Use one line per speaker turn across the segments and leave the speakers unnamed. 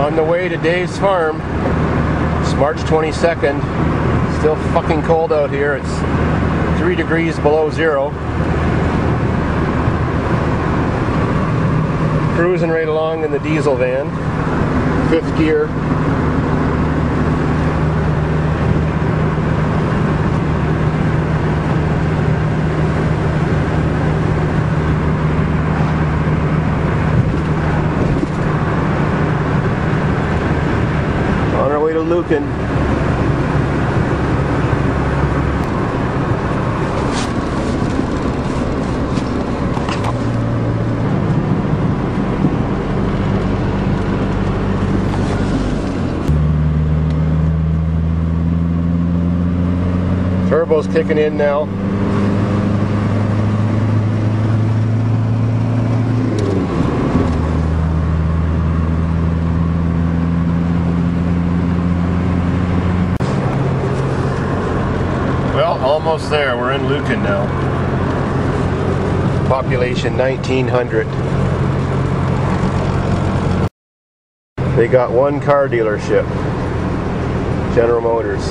On the way to Dave's farm. It's March 22nd. Still fucking cold out here. It's three degrees below zero. Cruising right along in the diesel van. Fifth gear. Turbo's kicking in now. Almost there. We're in Lucan now. Population 1900. They got one car dealership. General Motors.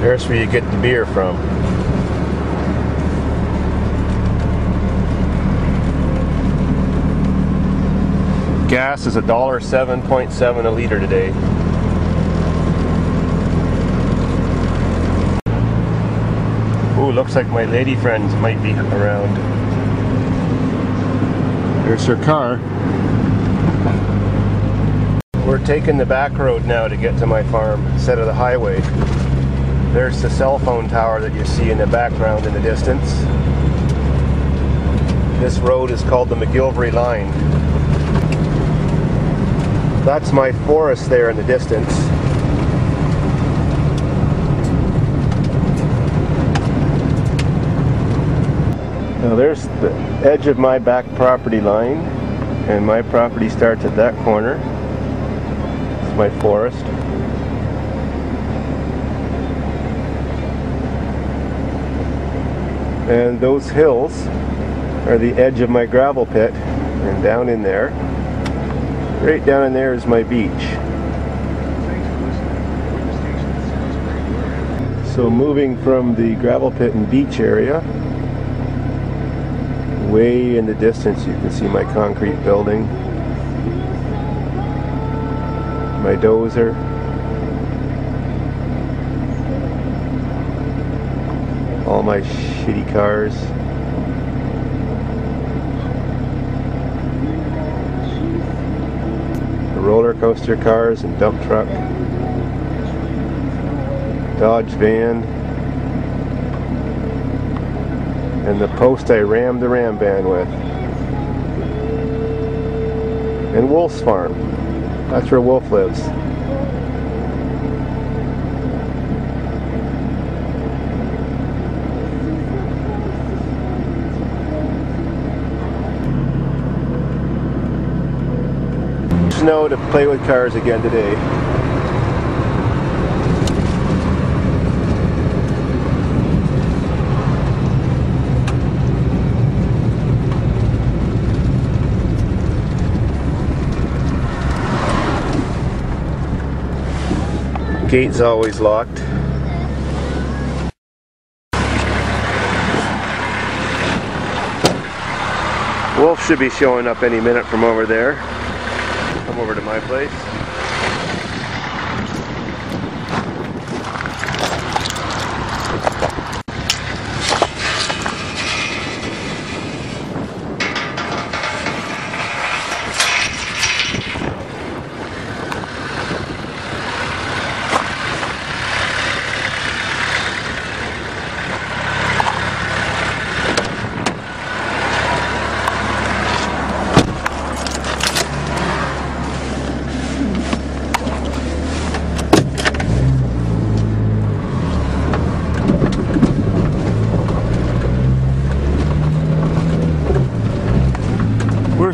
There's where you get the beer from. Gas is a dollar seven point seven a liter today. Ooh, looks like my lady friends might be around. There's her car. We're taking the back road now to get to my farm instead of the highway. There's the cell phone tower that you see in the background in the distance. This road is called the McGilvery Line. That's my forest there in the distance. Now there's the edge of my back property line, and my property starts at that corner. It's my forest. And those hills are the edge of my gravel pit, and down in there, right down in there is my beach. So moving from the gravel pit and beach area, way in the distance you can see my concrete building, my dozer, all my shitty cars. The roller coaster cars and dump truck. Dodge van. And the post I rammed the ram van with. And Wolf's farm. That's where Wolf lives. Snow to play with cars again today. Gate's always locked. Wolf should be showing up any minute from over there. Come over to my place.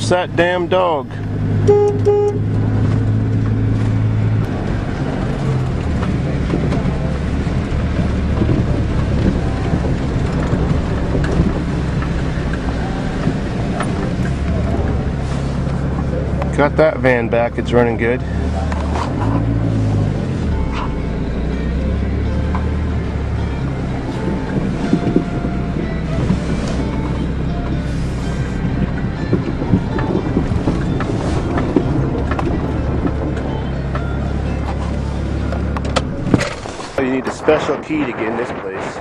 Where's that damn dog? Got that van back, it's running good. Special key to get in this place.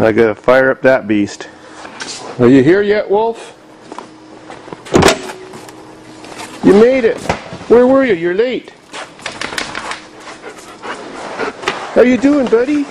I gotta fire up that beast.
Are you here yet, Wolf?
You made it. Where were you? You're late. How you doing, buddy?